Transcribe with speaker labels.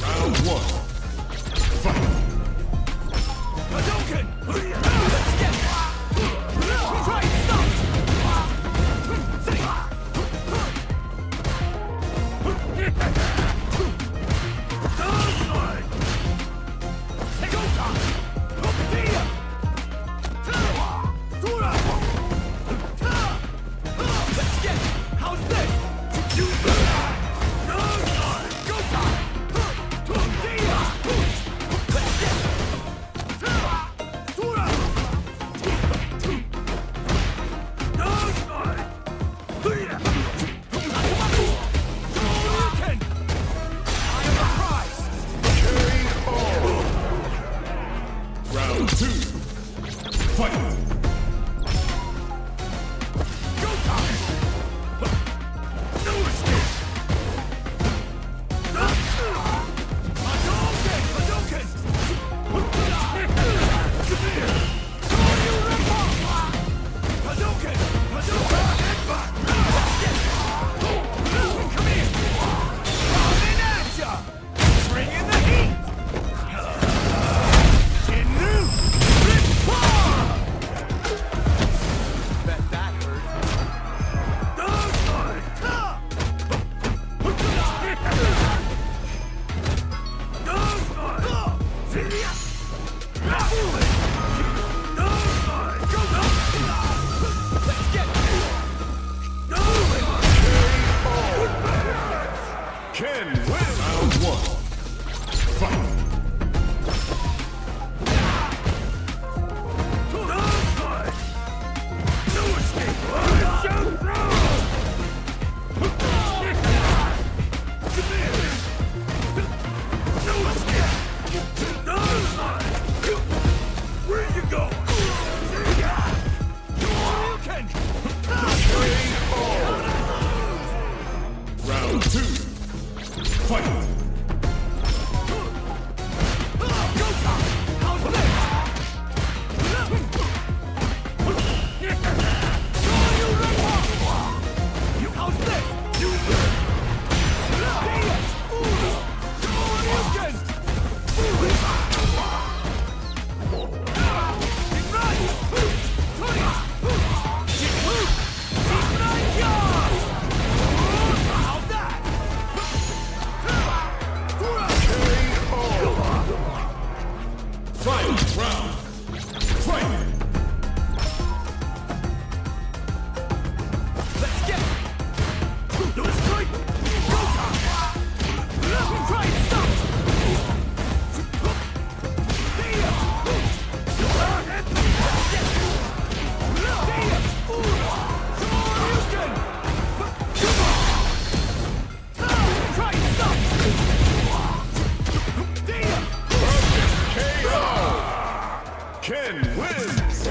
Speaker 1: Round
Speaker 2: oh, one. Ken
Speaker 1: Ken wins!